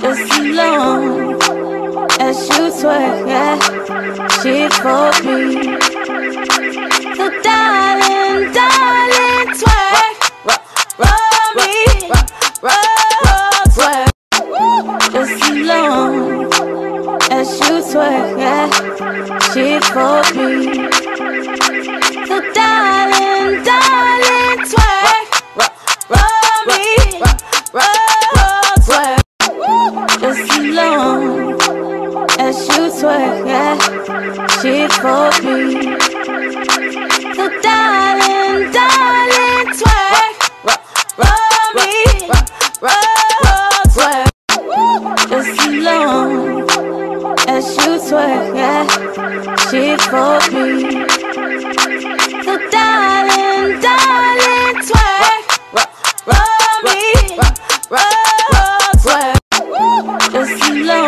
just alone as you twerk, yeah. She for me. So darling, darling, twerk, roll me, roll, twerk, just alone as you twerk, yeah. She for me. Just alone as you twerk, yeah. She for me. So darling, darling,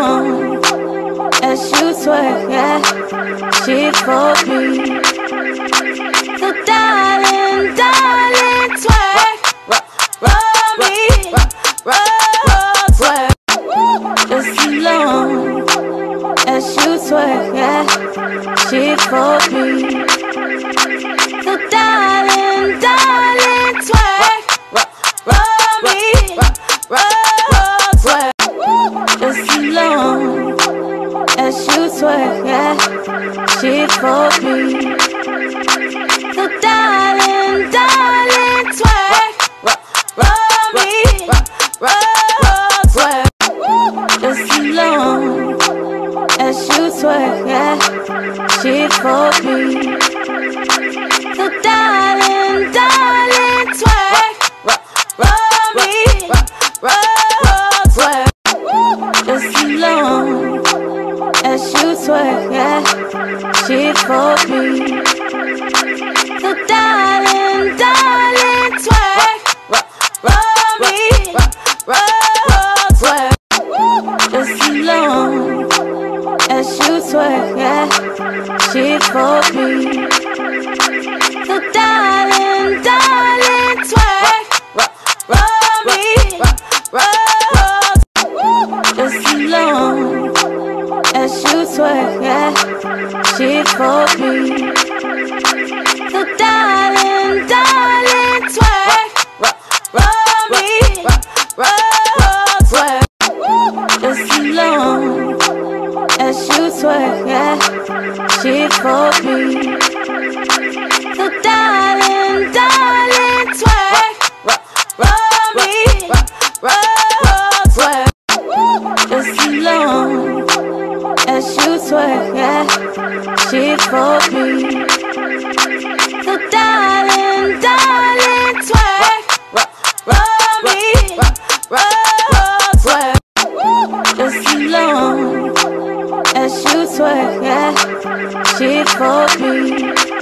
alone as you twerk, yeah. She for me. So darling, darling, twerk, yeah. She for me. So darling, darling, twerk, yeah. She for me. She for me. So darling, darling, twerk, roll me, roll, twerk, just alone as you twerk, yeah. She for me. So darling, darling, twerk, me, roll, twerk, just alone as you twerk, yeah. She for me.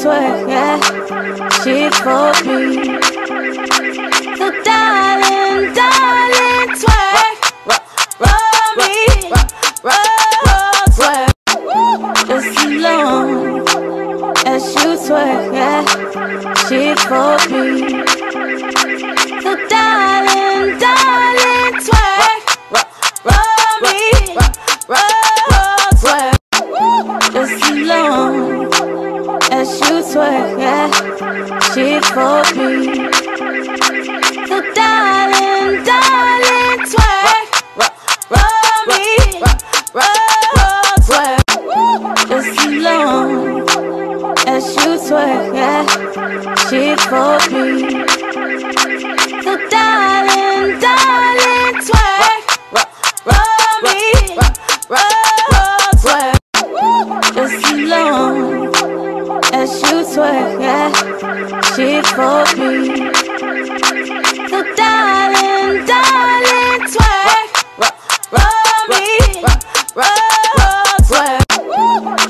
Twerk, yeah. She for me. So darling, darling, as you twerk, yeah. She for me. work, yeah. She for me. So darling, darling, twerk, roll me, roll twerk.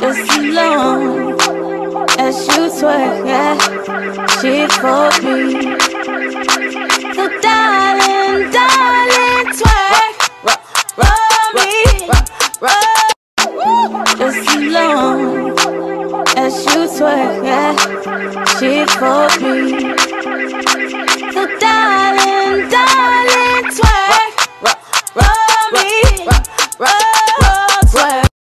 Just as long as you twerk, yeah. She for me. For me.